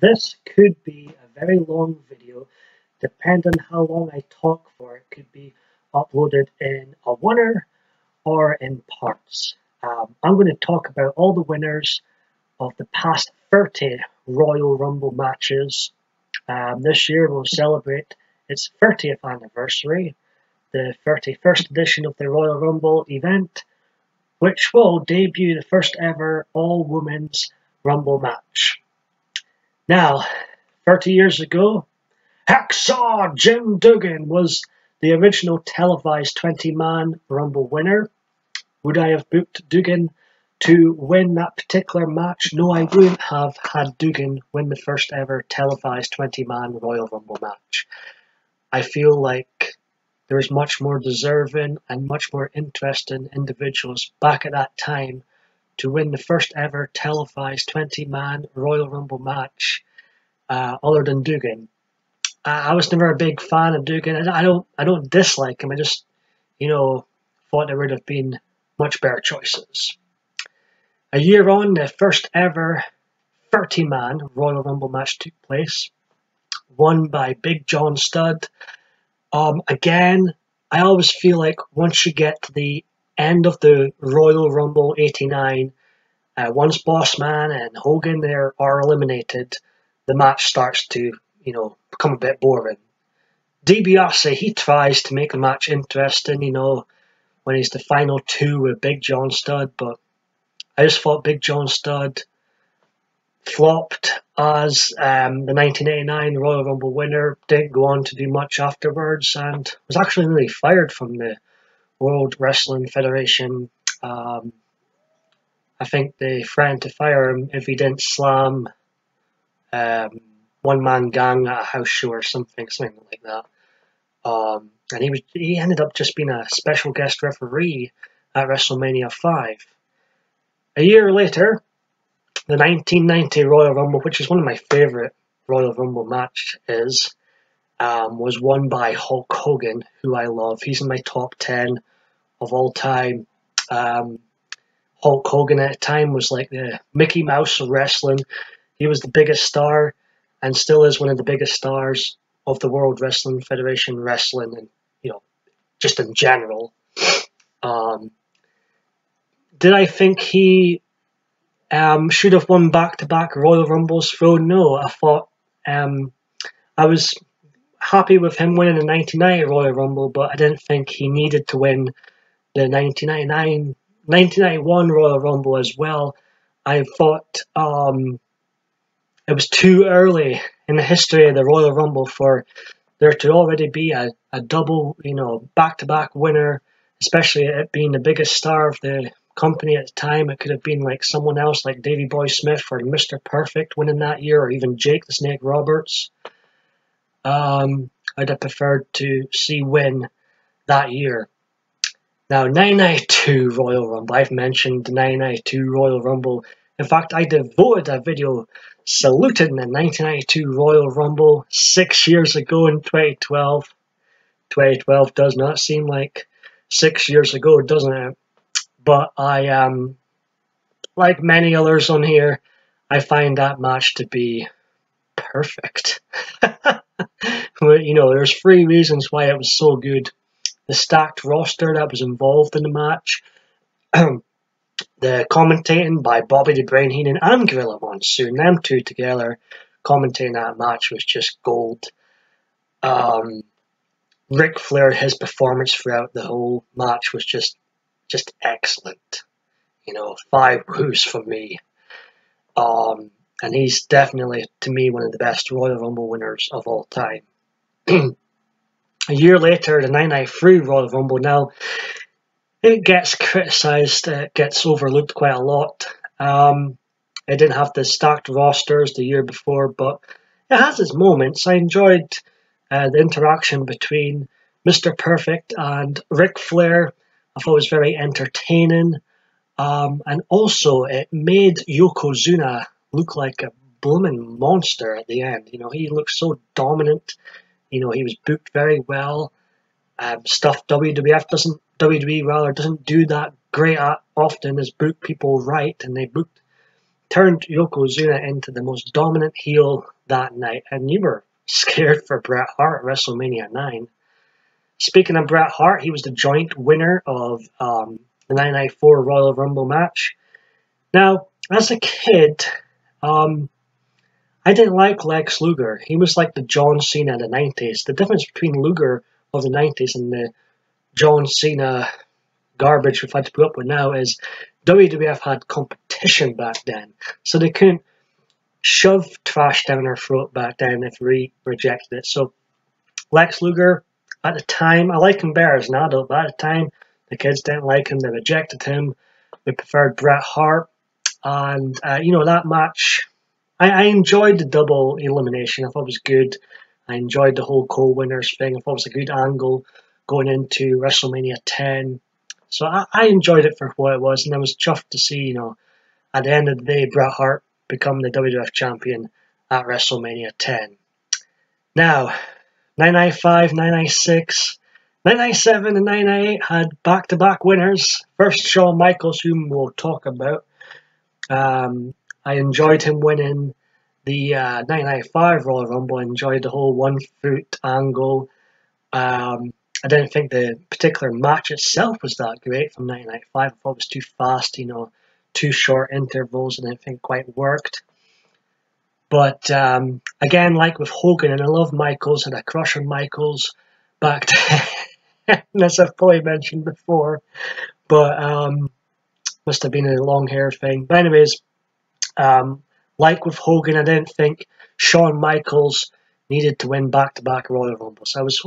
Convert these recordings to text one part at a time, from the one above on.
This could be a very long video, depending on how long I talk for. It could be uploaded in a winner or in parts. Um, I'm going to talk about all the winners of the past 30 Royal Rumble matches. Um, this year we'll celebrate its 30th anniversary, the 31st edition of the Royal Rumble event, which will debut the first ever all women's Rumble match. Now, 30 years ago, Hacksaw Jim Duggan was the original televised 20 man Rumble winner. Would I have booked Duggan to win that particular match? No, I wouldn't have had Duggan win the first ever televised 20 man Royal Rumble match. I feel like there was much more deserving and much more interesting individuals back at that time to win the first ever televised 20 man Royal Rumble match uh, other than Duggan. I was never a big fan of Duggan. I don't I don't dislike him. I just you know thought there would have been much better choices. A year on, the first ever 30 man Royal Rumble match took place, won by Big John Studd. Um, again, I always feel like once you get to the end of the Royal Rumble 89, uh, once Bossman and Hogan there are eliminated, the match starts to, you know, become a bit boring. DiBiase, he tries to make the match interesting, you know, when he's the final two with Big John Studd, but I just thought Big John Studd flopped as um, the 1989 Royal Rumble winner, didn't go on to do much afterwards, and was actually nearly fired from the World Wrestling Federation. Um, I think they threatened to fire him if he didn't slam um, one man gang at a house show or something, something like that. Um, and he was he ended up just being a special guest referee at WrestleMania 5. A year later, the 1990 Royal Rumble, which is one of my favourite Royal Rumble matches, um, was won by Hulk Hogan, who I love. He's in my top 10 of all time. Um, Hulk Hogan at the time was like the Mickey Mouse of wrestling. He was the biggest star and still is one of the biggest stars of the World Wrestling Federation wrestling and you know just in general. Um, did I think he um, should have won back-to-back Royal Rumbles? Though no, I thought um, I was happy with him winning the 1990 Royal Rumble, but I didn't think he needed to win the 1999 1991 Royal Rumble as well. I thought um, it was too early in the history of the Royal Rumble for there to already be a, a double, you know, back to back winner, especially it being the biggest star of the company at the time. It could have been like someone else, like Davy Boy Smith or Mr. Perfect winning that year, or even Jake the Snake Roberts. Um, I'd have preferred to see win that year. Now, 992 Royal Rumble. I've mentioned the 992 Royal Rumble. In fact, I devoted a video saluting the 1992 Royal Rumble six years ago in 2012. 2012 does not seem like six years ago, doesn't it? But I um, like many others on here, I find that match to be perfect. But you know, there's three reasons why it was so good. The stacked roster that was involved in the match, the commentating by Bobby the Brain Heenan and Gorilla Monsoon, them two together commentating that match was just gold. Um, Ric Flair, his performance throughout the whole match was just just excellent. You know, five woos for me. Um, and he's definitely, to me, one of the best Royal Rumble winners of all time. a year later, the 993 Royal Rumble. Now, it gets criticised, it gets overlooked quite a lot. Um, it didn't have the stacked rosters the year before, but it has its moments. I enjoyed uh, the interaction between Mr. Perfect and Ric Flair. I thought it was very entertaining. Um, and also, it made Yokozuna look like a blooming monster at the end. You know, he looked so dominant. You know, he was booked very well. Um, stuff WWF doesn't, WWE rather doesn't do that great at often is book people right, and they booked turned Yokozuna into the most dominant heel that night, and you were scared for Bret Hart at WrestleMania 9. Speaking of Bret Hart, he was the joint winner of um, the 1994 Royal Rumble match. Now, as a kid, um, I didn't like Lex Luger. He was like the John Cena of the 90s. The difference between Luger of the 90s and the John Cena garbage we've had to put up with now is WWF had competition back then. So they couldn't shove trash down our throat back then if we rejected it. So Lex Luger, at the time, I like him better as an adult, but at the time, the kids didn't like him. They rejected him. We preferred Bret Hart. And, uh, you know, that match, I, I, enjoyed the double elimination. I thought it was good. I enjoyed the whole co-winners thing. I thought it was a good angle going into WrestleMania 10. So I, I enjoyed it for what it was, and I was chuffed to see, you know, at the end of the day, Bret Hart become the WWF champion at WrestleMania 10. Now, 995, 996, 997 and 998 had back-to-back winners. First, Shawn Michaels, whom we'll talk about. Um, I enjoyed him winning the uh, 995 Royal Rumble. I enjoyed the whole one foot angle. Um, I didn't think the particular match itself was that great from 1995. I thought it was too fast, you know, too short intervals, and I didn't think quite worked. But um, again, like with Hogan, and I love Michaels, and I crush on Michaels back then, as I've probably mentioned before. But um, must have been a long hair thing. But anyways, um, like with Hogan, I didn't think Shawn Michaels needed to win back-to-back Royal Rumbles. I was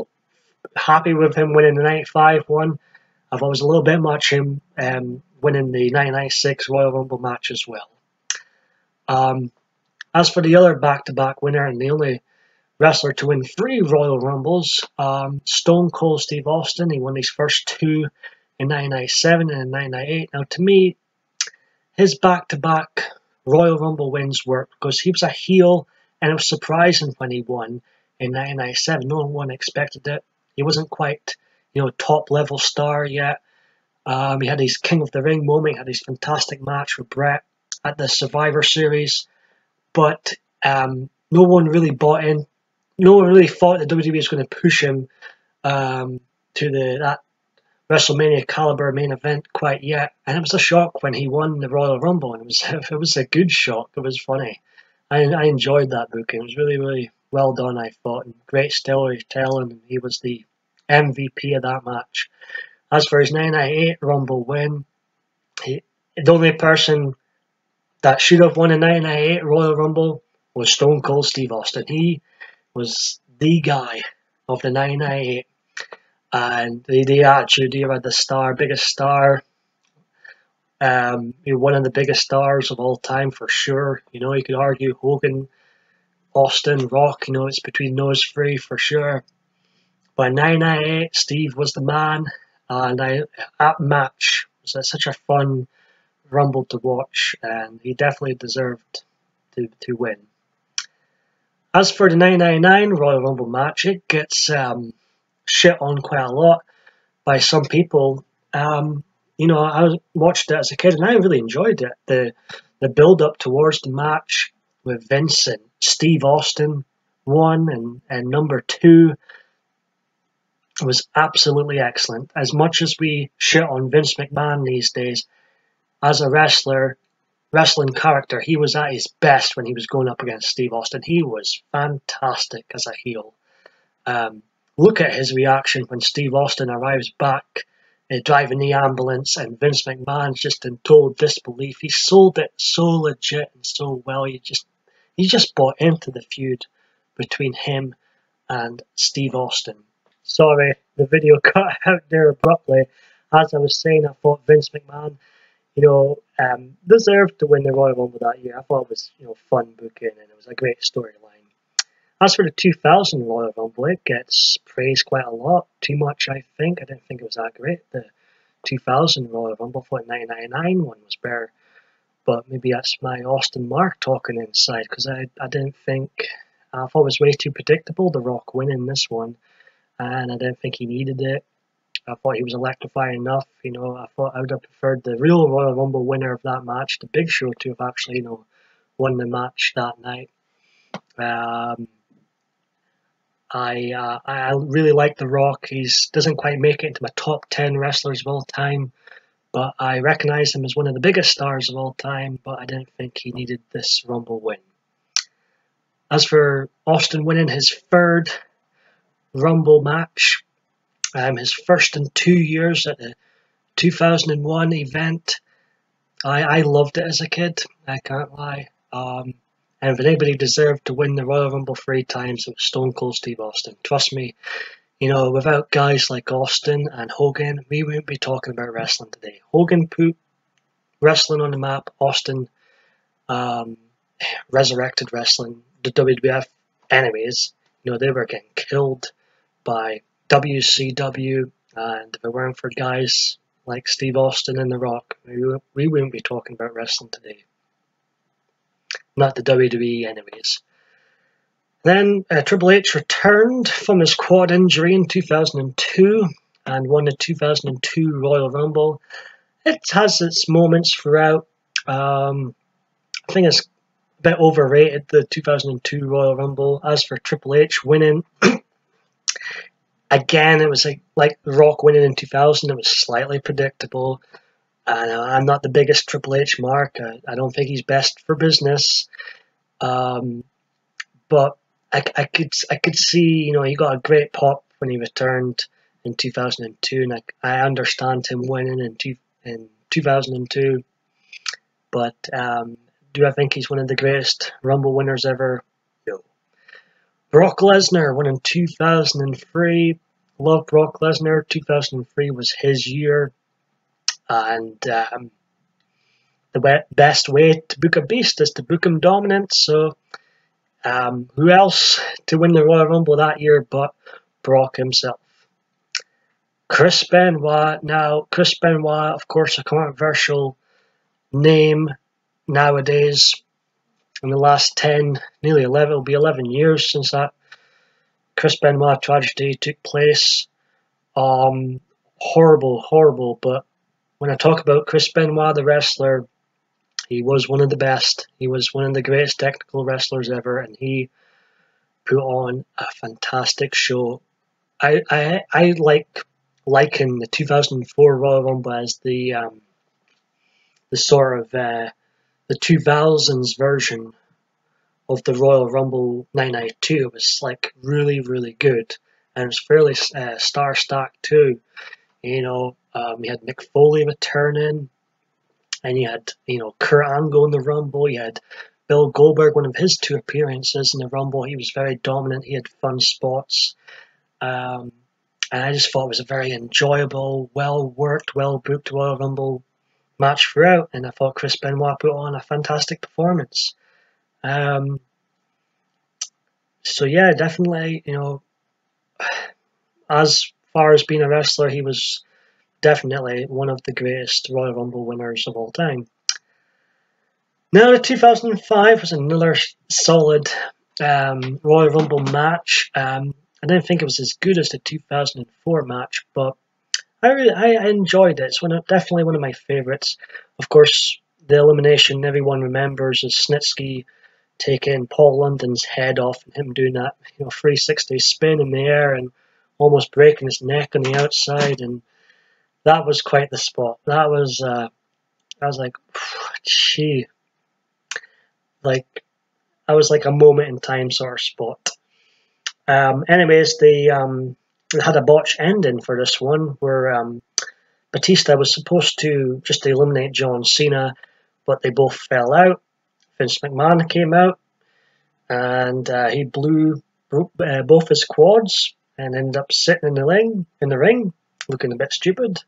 happy with him winning the 95 one. I've always a little bit much him um, winning the 1996 Royal Rumble match as well. Um, as for the other back-to-back winner and the only wrestler to win three Royal Rumbles, um, Stone Cold Steve Austin, he won his first two in 1997 and in 1998. Now, to me, his back-to-back Royal Rumble wins worked because he was a heel and it was surprising when he won in 1997. No one expected it. He wasn't quite, you know, top level star yet. Um, he had his King of the Ring moment, had his fantastic match with Bret at the Survivor Series, but um, no one really bought in. No one really thought that WWE was going to push him um, to the that WrestleMania caliber main event quite yet, and it was a shock when he won the Royal Rumble, and it was it was a good shock. It was funny. I, I enjoyed that booking. It was really really well done, I thought, and great storytelling. He was the MVP of that match. As for his 998 Rumble win, he, the only person that should have won a 998 Royal Rumble was Stone Cold Steve Austin. He was the guy of the 998. And the, the attitude, had the star, biggest star. Um, one of the biggest stars of all time for sure. You know, you could argue Hogan Austin, Rock, you know, it's between those three for sure. But 998, Steve was the man, and I, that match was such a fun rumble to watch, and he definitely deserved to, to win. As for the 999 Royal Rumble match, it gets um, shit on quite a lot by some people. Um, you know, I watched it as a kid and I really enjoyed it. The the build up towards the match with Vincent Steve Austin, one, and, and number two was absolutely excellent. As much as we shit on Vince McMahon these days, as a wrestler, wrestling character, he was at his best when he was going up against Steve Austin. He was fantastic as a heel. Um, look at his reaction when Steve Austin arrives back uh, driving the ambulance and Vince McMahon's just in total disbelief. He sold it so legit and so well. You just he just bought into the feud between him and Steve Austin. Sorry, the video cut out there abruptly. As I was saying, I thought Vince McMahon, you know, um, deserved to win the Royal Rumble that year. I thought it was, you know, fun booking and it was a great storyline. As for the 2000 Royal Rumble, it gets praised quite a lot. Too much, I think. I didn't think it was that great. The 2000 Royal Rumble, thought 1999 one was better but maybe that's my Austin Mark talking inside because I, I didn't think I thought it was way too predictable. The Rock winning this one, and I didn't think he needed it. I thought he was electrifying enough. You know, I thought I would have preferred the real Royal Rumble winner of that match, the Big Show, to have actually you know won the match that night. Um, I uh, I really like The Rock. He doesn't quite make it into my top ten wrestlers of all time, but I recognize him as one of the biggest stars of all time. But I didn't think he needed this Rumble win. As for Austin winning his third Rumble match, um, his first in two years at the 2001 event, I, I loved it as a kid. I can't lie. Um, and if anybody deserved to win the Royal Rumble three times, it was Stone Cold Steve Austin. Trust me, you know, without guys like Austin and Hogan, we wouldn't be talking about wrestling today. Hogan put wrestling on the map. Austin um, resurrected wrestling. The WWF enemies, you know, they were getting killed by WCW, and if it weren't for guys like Steve Austin and The Rock, we, we wouldn't be talking about wrestling today not the WWE anyways. Then uh, Triple H returned from his quad injury in 2002 and won the 2002 Royal Rumble. It has its moments throughout. Um, I think it's a bit overrated, the 2002 Royal Rumble. As for Triple H winning, again, it was like, like Rock winning in 2000, it was slightly predictable. And I'm not the biggest Triple H mark. I, I don't think he's best for business. Um, but I, I could I could see you know he got a great pop when he returned in 2002, and I, I understand him winning in two, in 2002. But um, do I think he's one of the greatest Rumble winners ever? No. Brock Lesnar won in 2003. Love Brock Lesnar. 2003 was his year and um, the best way to book a beast is to book him dominant. So, um, who else to win the Royal Rumble that year but Brock himself? Chris Benoit. Now, Chris Benoit, of course, a controversial name nowadays. In the last 10, nearly 11, it'll be 11 years since that Chris Benoit tragedy took place. Um, horrible, horrible, but when I talk about Chris Benoit, the wrestler, he was one of the best. He was one of the greatest technical wrestlers ever, and he put on a fantastic show. I I, I like liken the 2004 Royal Rumble as the um, the sort of uh, the 2000s version of the Royal Rumble 992. It was like really really good, and it was fairly uh, star stacked too. You know, um, you had Mick Foley returning, and you had you know Kurt Angle in the Rumble. You had Bill Goldberg, one of his two appearances in the Rumble. He was very dominant. He had fun spots, um, and I just thought it was a very enjoyable, well worked, well booked Royal Rumble match throughout. And I thought Chris Benoit put on a fantastic performance. Um, so yeah, definitely, you know, as far as being a wrestler, he was definitely one of the greatest Royal Rumble winners of all time. Now, the 2005 was another solid um, Royal Rumble match. Um, I didn't think it was as good as the 2004 match, but I really I enjoyed it. It's one of, definitely one of my favorites. Of course, the elimination everyone remembers is Snitsky taking Paul London's head off and him doing that you know 360 spin in the air and almost breaking his neck on the outside and that was quite the spot. That was, uh, I was like, gee, like, I was like a moment in time sort of spot. Um, anyways, they, um, had a botch ending for this one where um, Batista was supposed to just eliminate John Cena, but they both fell out. Vince McMahon came out and uh, he blew uh, both his quads and ended up sitting in the ring, in the ring, looking a bit stupid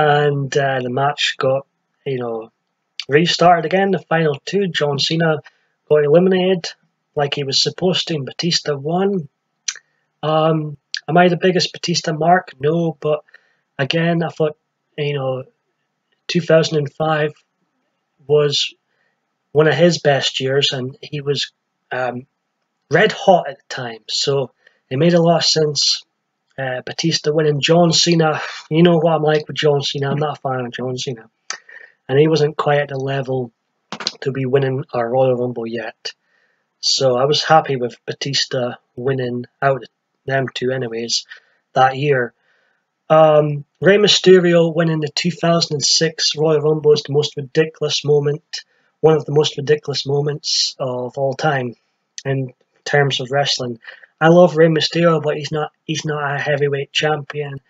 and uh, the match got you know restarted again. The final two, John Cena got eliminated like he was supposed to, and Batista won. Um, am I the biggest Batista mark? No, but again, I thought you know 2005 was one of his best years, and he was um, red hot at the time, so it made a lot of sense uh, Batista winning. John Cena, you know what I'm like with John Cena. I'm not a fan of John Cena, and he wasn't quite at the level to be winning a Royal Rumble yet. So I was happy with Batista winning out them two, anyways, that year. Um, Rey Mysterio winning the 2006 Royal Rumble is the most ridiculous moment, one of the most ridiculous moments of all time in terms of wrestling. I love Rey Mysterio, but he's not he's not a heavyweight champion.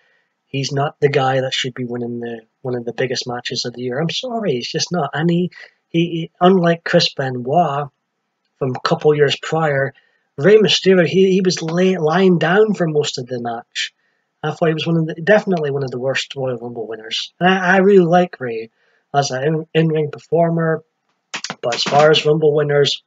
He's not the guy that should be winning the one of the biggest matches of the year. I'm sorry, he's just not. And he, he unlike Chris Benoit from a couple years prior, Rey Mysterio he, he was lay, lying down for most of the match. I thought he was one of the, definitely one of the worst Royal Rumble winners. And I, I really like Rey as an in-ring performer, but as far as Rumble winners.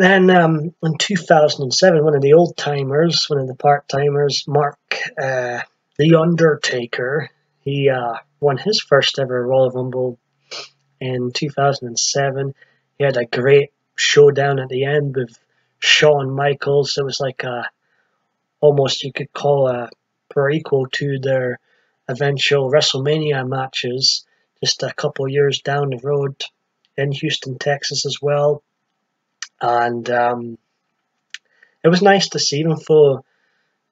Then um, in 2007, one of the old timers, one of the part timers, Mark uh, the Undertaker, he uh, won his first ever Royal Rumble in 2007. He had a great showdown at the end with Shawn Michaels. It was like a almost you could call a prequel to their eventual WrestleMania matches just a couple years down the road in Houston, Texas as well. And um, it was nice to see, even for.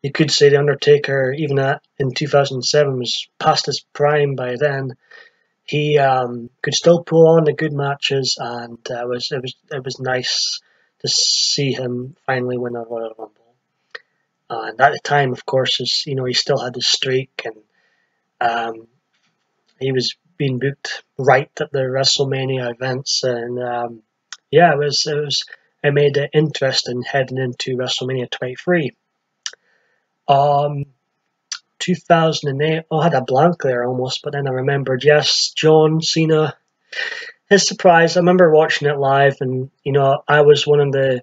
you could say The Undertaker, even at, in 2007, was past his prime by then. He um, could still pull on the good matches, and uh, it was it was it was nice to see him finally win a Royal Rumble. And at the time, of course, is you know he still had his streak, and um, he was being booked right at the WrestleMania events, and um, yeah, it was it was it made it interesting heading into WrestleMania 23. Um, 2008, oh, I had a blank there almost, but then I remembered. Yes, John Cena. His surprise. I remember watching it live, and you know I was one of the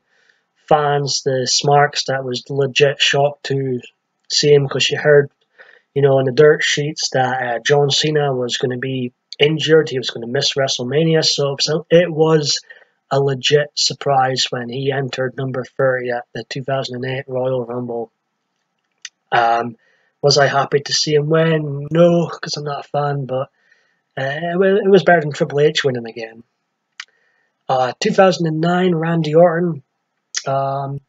fans, the smarks, that was legit shocked to see him because you heard, you know, in the dirt sheets that uh, John Cena was going to be injured, he was going to miss WrestleMania. So, so it was a legit surprise when he entered number 30 at the 2008 Royal Rumble. Um, was I happy to see him win? No, because I'm not a fan, but uh, it was better than Triple H winning again. Uh, 2009, Randy Orton um,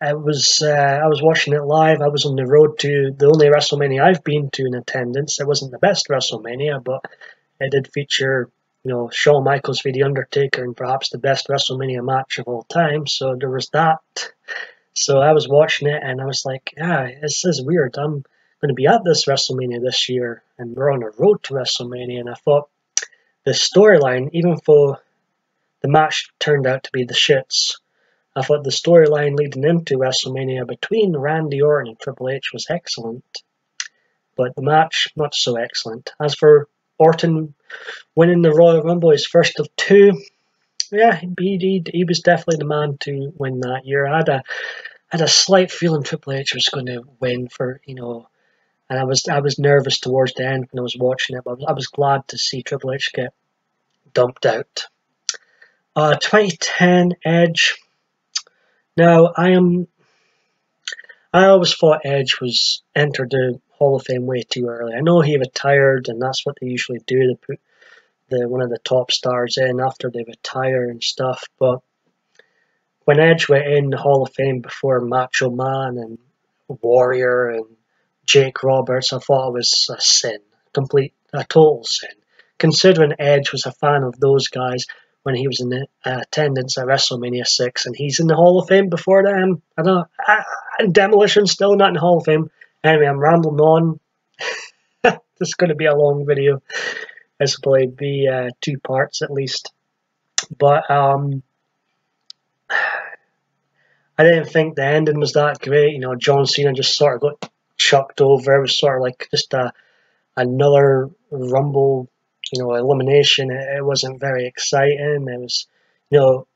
I was uh, I was watching it live. I was on the road to the only WrestleMania I've been to in attendance. It wasn't the best WrestleMania, but it did feature you know Shawn Michaels v The Undertaker and perhaps the best WrestleMania match of all time. So there was that. So I was watching it and I was like, yeah, this is weird. I'm going to be at this WrestleMania this year, and we're on a road to WrestleMania. And I thought the storyline, even though the match turned out to be the shits. I thought the storyline leading into WrestleMania between Randy Orton and Triple H was excellent, but the match not so excellent. As for Orton winning the Royal Rumble, his first of two, yeah, he, he, he was definitely the man to win that year. I had a had a slight feeling Triple H was going to win for you know, and I was I was nervous towards the end when I was watching it, but I was, I was glad to see Triple H get dumped out. Uh, 2010 Edge. Now, I am. I always thought Edge was entered the Hall of Fame way too early. I know he retired, and that's what they usually do. They put the one of the top stars in after they retire and stuff. But when Edge went in the Hall of Fame before Macho Man and Warrior and Jake Roberts, I thought it was a sin, complete, a total sin. Considering Edge was a fan of those guys, when he was in uh, attendance at WrestleMania 6, and he's in the Hall of Fame before them. I don't know. I, I, Demolition still not in the Hall of Fame. Anyway, I'm rambling on. this is going to be a long video. This will probably be uh, two parts at least. But um, I didn't think the ending was that great. You know, John Cena just sort of got chucked over. It was sort of like just a another Rumble you know, elimination, it, it wasn't very exciting. It was, you know,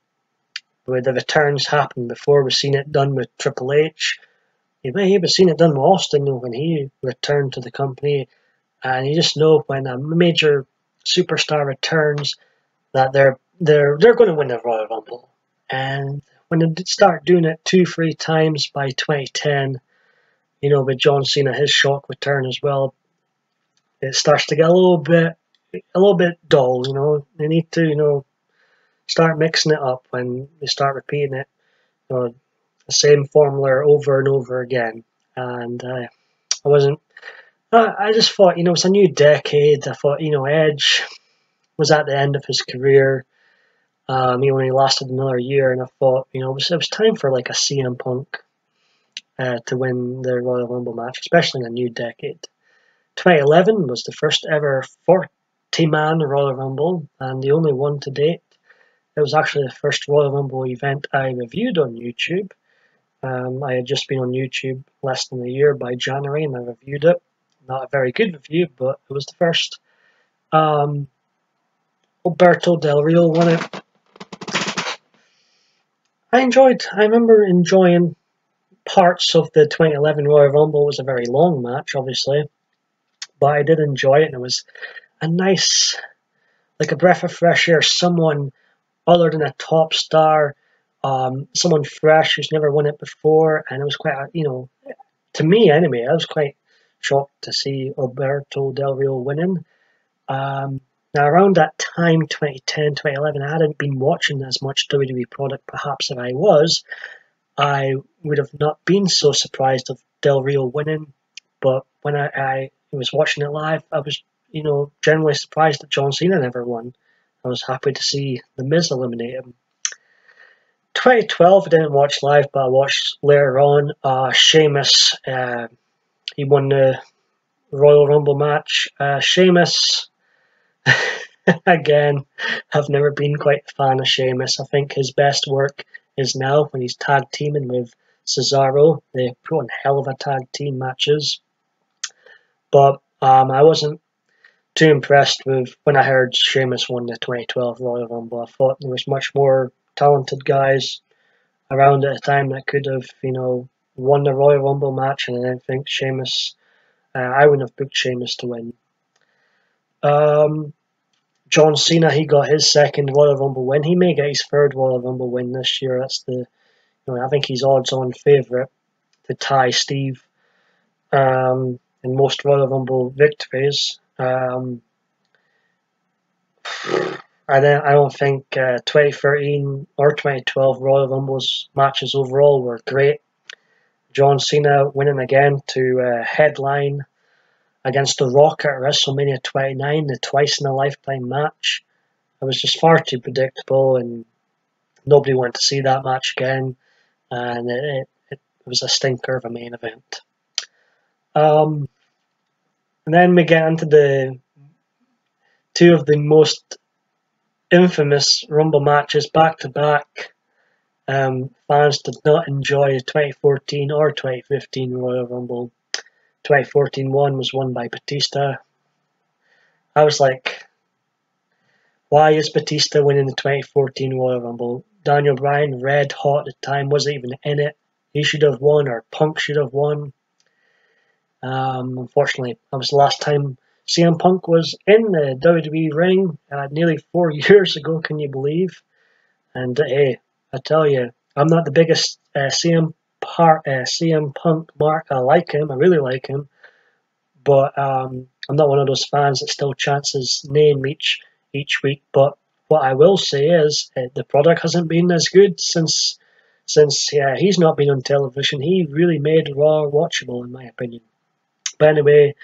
where the returns happened before, we've seen it done with Triple H. You may have seen it done with Austin when he returned to the company. And you just know when a major superstar returns that they're they're they're going to win the Royal Rumble. And when they start doing it two, three times by 2010, you know, with John Cena, his shock return as well, it starts to get a little bit a little bit dull. You know, they need to you know start mixing it up when they start repeating it. You know, the same formula over and over again. And uh, I wasn't. I just thought, you know, it's a new decade. I thought, you know, Edge was at the end of his career. Um, he only lasted another year, and I thought, you know, it was, it was time for like a CM Punk uh, to win the Royal Rumble match, especially in a new decade. 2011 was the first ever 40 man Royal Rumble, and the only one to date. It was actually the first Royal Rumble event I reviewed on YouTube. Um, I had just been on YouTube less than a year by January and I reviewed it. Not a very good review, but it was the first. Um, Alberto Del Rio won it. I enjoyed, I remember enjoying parts of the 2011 Royal Rumble. It was a very long match, obviously, but I did enjoy it and it was a nice, like a breath of fresh air, someone other than a top star, um, someone fresh who's never won it before, and it was quite, you know, to me anyway, I was quite shocked to see Alberto Del Rio winning. Um, now, around that time, 2010, 2011, I hadn't been watching as much WWE product perhaps if I was. I would have not been so surprised of Del Rio winning, but when I, I was watching it live, I was, you know, generally surprised that John Cena never won. I was happy to see The Miz eliminate him. 2012, I didn't watch live, but I watched later on. Uh, Sheamus, uh, he won the Royal Rumble match. Uh, Sheamus Again, I've never been quite a fan of Sheamus. I think his best work is now when he's tag teaming with Cesaro. They put on hell of a tag team matches. But um, I wasn't too impressed with when I heard Sheamus won the 2012 Royal Rumble. I thought there was much more talented guys around at the time that could have, you know, won the Royal Rumble match, and I didn't think Sheamus. Uh, I wouldn't have picked Sheamus to win. Um, John Cena, he got his second Royal Rumble win. He may get his third Royal Rumble win this year. That's the, you know, I think he's odds-on favourite to tie Steve um, in most Royal Rumble victories. Um, I don't, I don't think uh, 2013 or 2012 Royal Rumbles matches overall were great. John Cena winning again to uh, headline against The Rock at WrestleMania 29, the twice in a lifetime match. It was just far too predictable, and nobody wanted to see that match again. And it, it, it was a stinker of a main event. Um, and then we get into the two of the most infamous Rumble matches back to back. Um, fans did not enjoy 2014 or 2015 Royal Rumble. 2014 one was won by Batista. I was like, why is Batista winning the 2014 Royal Rumble? Daniel Bryan, red hot at the time, wasn't even in it. He should have won, or Punk should have won. Um, unfortunately, that was the last time CM Punk was in the WWE ring, uh, nearly four years ago, can you believe? And uh, hey, I tell you, I'm not the biggest uh, CM part uh, CM Punk mark. I like him. I really like him, but um, I'm not one of those fans that still chants his name each each week. But what I will say is uh, the product hasn't been as good since since yeah, he's not been on television. He really made Raw watchable, in my opinion. But anyway,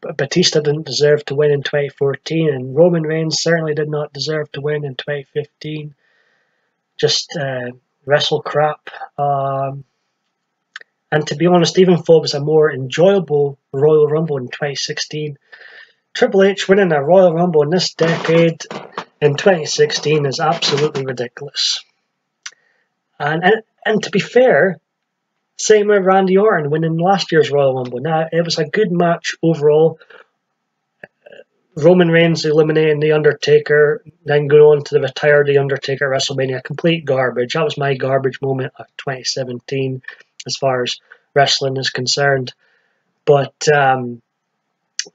Batista didn't deserve to win in 2014, and Roman Reigns certainly did not deserve to win in 2015. Just uh, wrestle crap. Um, and to be honest, even though it was a more enjoyable Royal Rumble in 2016, Triple H winning a Royal Rumble in this decade in 2016 is absolutely ridiculous. And, and, and to be fair, same with Randy Orton winning last year's Royal Rumble. Now, it was a good match overall. Roman Reigns eliminating The Undertaker, then going on to the retire The Undertaker WrestleMania. Complete garbage. That was my garbage moment of 2017 as far as wrestling is concerned. But um,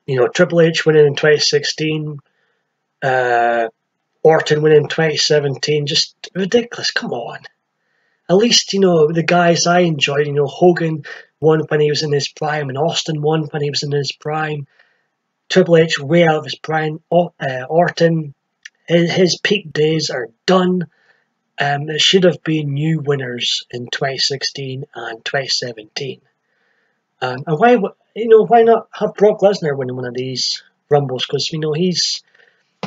you know, Triple H winning in 2016, uh, Orton winning in 2017, just ridiculous. Come on. At least, you know, the guys I enjoyed, you know, Hogan won when he was in his prime and Austin won when he was in his prime. Triple H way out of his prime. Uh, Orton, his, his peak days are done. Um, there should have been new winners in 2016 and 2017. Um, and why, you know, why not have Brock Lesnar win one of these rumbles? Because you know he's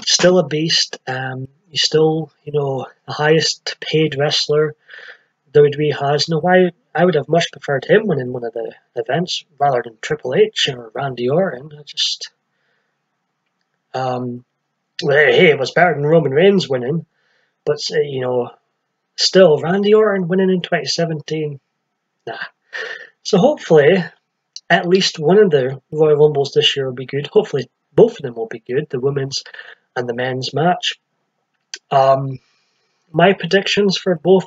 still a beast. Um, he's still, you know, the highest paid wrestler WWE has. Know, why I would have much preferred him winning one of the events rather than Triple H or Randy Orton. I just, um, hey, it was better than Roman Reigns winning, but you know, still Randy Orton winning in 2017, nah. So hopefully, at least one of the Royal Rumbles this year will be good. Hopefully, both of them will be good, the women's and the men's match. Um, my predictions for both,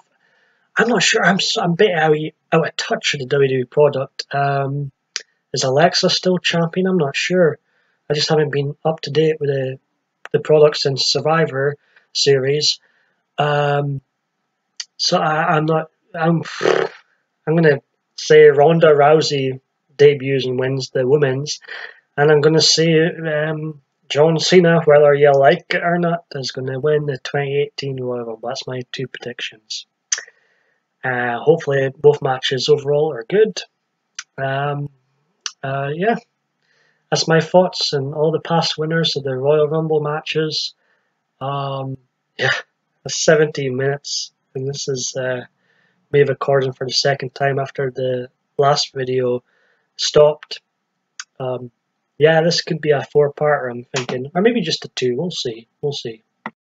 I'm not sure. I'm I'm a bit out, out of touch with the WWE product. Um, is Alexa still champion? I'm not sure. I just haven't been up to date with the the product since Survivor series. Um, so I, am not. I'm. I'm gonna say Ronda Rousey debuts and wins the women's, and I'm gonna say um, John Cena, whether you like it or not, is going to win the 2018 Royal Rumble. That's my two predictions. Uh, hopefully, both matches overall are good. Um, uh, yeah, that's my thoughts and all the past winners of the Royal Rumble matches. Um, yeah, 17 minutes, and this is uh, me recording for the second time after the last video stopped. Um, yeah, this could be a four-parter, I'm thinking. Or maybe just a two. We'll see. We'll see.